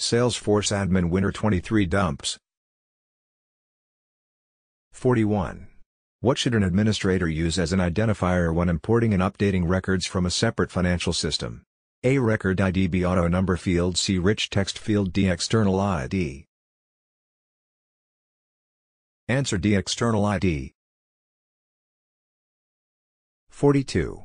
Salesforce admin Winter 23 dumps. 41. What should an administrator use as an identifier when importing and updating records from a separate financial system? A. Record ID B. Auto number field C. Rich text field D. External ID Answer D. External ID 42.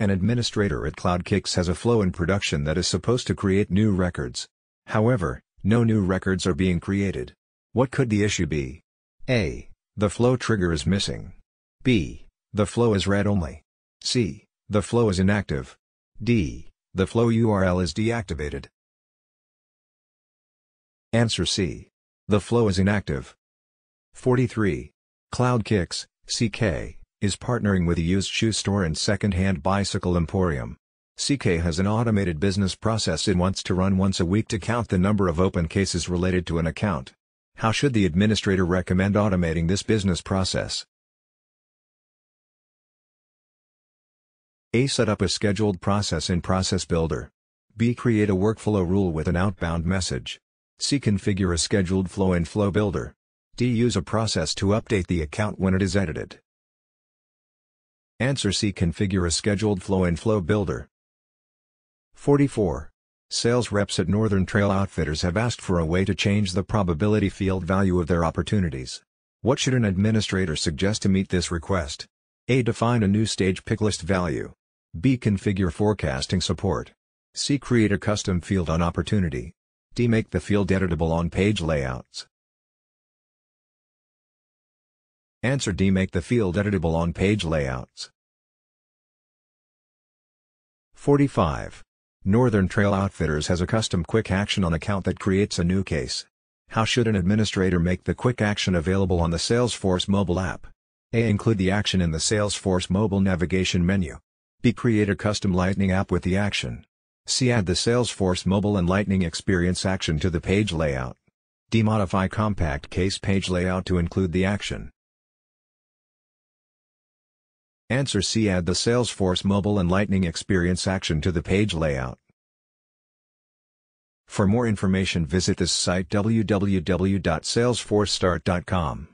An administrator at CloudKicks has a flow in production that is supposed to create new records. However, no new records are being created. What could the issue be? A. The flow trigger is missing. B. The flow is read-only. C. The flow is inactive. D. The flow URL is deactivated. Answer C. The flow is inactive. 43. CloudKicks, CK, is partnering with a used shoe store and second-hand bicycle emporium. CK has an automated business process it wants to run once a week to count the number of open cases related to an account. How should the administrator recommend automating this business process? A. Set up a scheduled process in Process Builder. B. Create a workflow rule with an outbound message. C. Configure a scheduled flow in Flow Builder. D. Use a process to update the account when it is edited. Answer C. Configure a scheduled flow in Flow Builder. 44. Sales reps at Northern Trail Outfitters have asked for a way to change the probability field value of their opportunities. What should an administrator suggest to meet this request? A. Define a new stage picklist value. B. Configure forecasting support. C. Create a custom field on opportunity. D. Make the field editable on page layouts. Answer D. Make the field editable on page layouts. 45. Northern Trail Outfitters has a custom quick action on account that creates a new case. How should an administrator make the quick action available on the Salesforce mobile app? A. Include the action in the Salesforce mobile navigation menu. B. Create a custom Lightning app with the action. C. Add the Salesforce mobile and Lightning experience action to the page layout. D. Modify compact case page layout to include the action. Answer C. Add the Salesforce mobile and Lightning experience action to the page layout. For more information visit this site www.salesforcestart.com.